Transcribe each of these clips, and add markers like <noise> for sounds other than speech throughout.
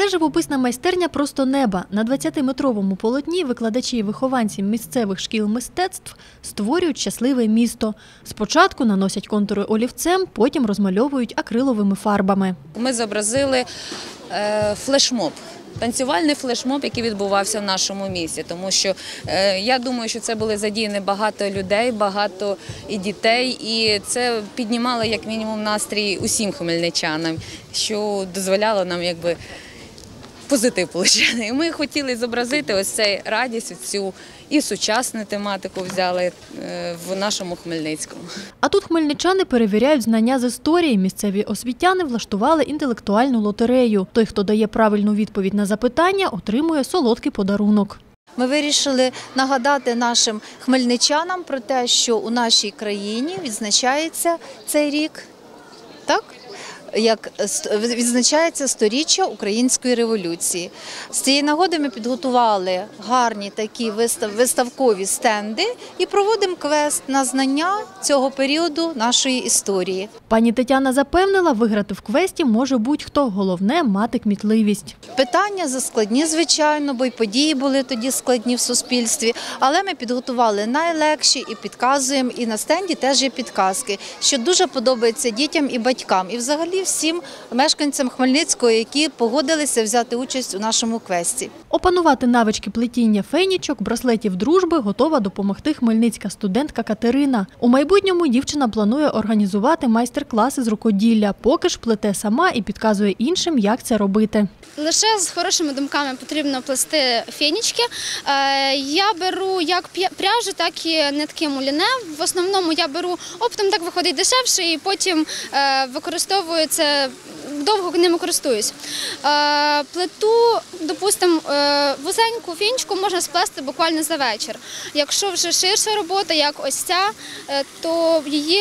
Це живописна майстерня просто неба. На 20-метровому полотні викладачі і вихованці місцевих шкіл мистецтв створюють щасливе місто. Спочатку наносять контури олівцем, потім розмальовують акриловими фарбами. Ми зобразили е, флешмоб. Танцювальний флешмоб, який відбувався в нашому місті, тому що е, я думаю, що це були задіяні багато людей, багато і дітей, і це піднімало як мінімум настрій усім хмельничанам, що дозволяло нам якби позитив получати. І ми хотіли зобразити ось цей радість, цю і сучасну тематику взяли е, в нашому Хмельницькому. А тут хмельничани перевіряють знання з історії. Місцеві освітяни влаштували інтелектуальну лотерею. Той, хто дає правильну відповідь на запитання, отримує солодкий подарунок. Ми вирішили нагадати нашим хмельничанам про те, що у нашій країні відзначається цей рік, так? Як відзначається сторіччя української революції. З цієї нагоди ми підготували гарні такі вистав- виставкові стенди і проводимо квест на знання цього періоду нашої історії. Пані Тетяна запевнила, виграти в квесті може будь-хто. Головне мати кмітливість. Питання заскладні, звичайно, бо й події були тоді складні в суспільстві. Але ми підготували найлегші і підказуємо. І на стенді теж є підказки, що дуже подобається дітям і батькам, і взагалі всім мешканцям Хмельницького, які погодилися взяти участь у нашому квесті. Опанувати навички плетіння фенічок, браслетів дружби готова допомогти хмельницька студентка Катерина. У майбутньому дівчина планує організувати майстер-класи з рукоділля. Поки ж плете сама і підказує іншим, як це робити. Лише з хорошими думками потрібно плести фінічки. Е, Я беру як пряжу, так і нитки муліне. В основному я беру оптом, так виходить дешевше, і потім е, використовую це. Довго ними користуюсь. Е, Плиту, допустимо, е, вузеньку фінічку можна сплести буквально за вечір. Якщо вже ширша робота, як ось ця, е, то її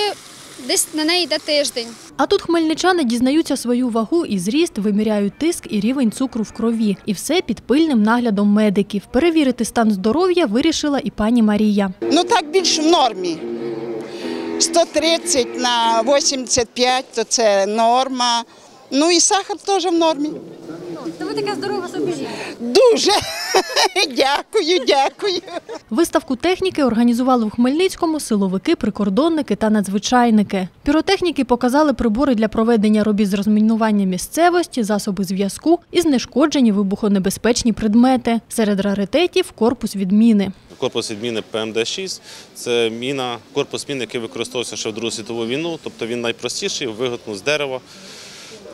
десь на неї йде тиждень. А тут хмельничани дізнаються свою вагу і зріст, виміряють тиск і рівень цукру в крові. І все під пильним наглядом медиків. Перевірити стан здоров'я вирішила і пані Марія. Ну так більш в нормі. 130 на 85 то це норма. Ну і сахар теж в нормі. То ви така здорова собі жінка. Дуже. <laughs> дякую, дякую. Виставку техніки організували в Хмельницькому силовики, прикордонники та надзвичайники. Піротехніки показали прибори для проведення робіт з розмінування місцевості, засоби зв'язку і знешкоджені вибухонебезпечні предмети. Серед раритетів корпус відміни. Корпус відміни ПМД-6 це міна, корпус міни, який використовувався ще в Другу світову війну, тобто він найпростіший, виготовлений з дерева.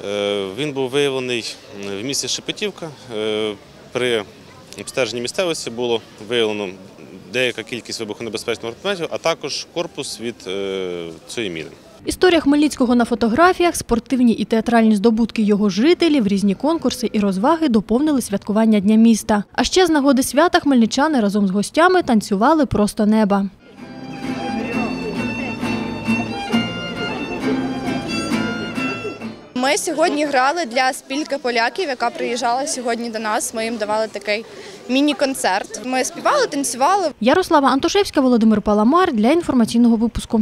Е, Він був виявлений в місті Шепетівка. Е, При обстеженні місцевості було виявлено деяка кількість вибухонебезпечних предметів, а також корпус від е, цієї міни. Історія Хмельницького на фотографіях, спортивні і театральні здобутки його жителів, різні конкурси і розваги доповнили святкування Дня міста. А ще з нагоди свята хмельничани разом з гостями танцювали просто неба. Ми сьогодні грали для спільки поляків, яка приїжджала сьогодні до нас. Ми їм давали такий міні-концерт. Ми співали, танцювали. Ярослава Антошевська, Володимир Паламар для інформаційного випуску.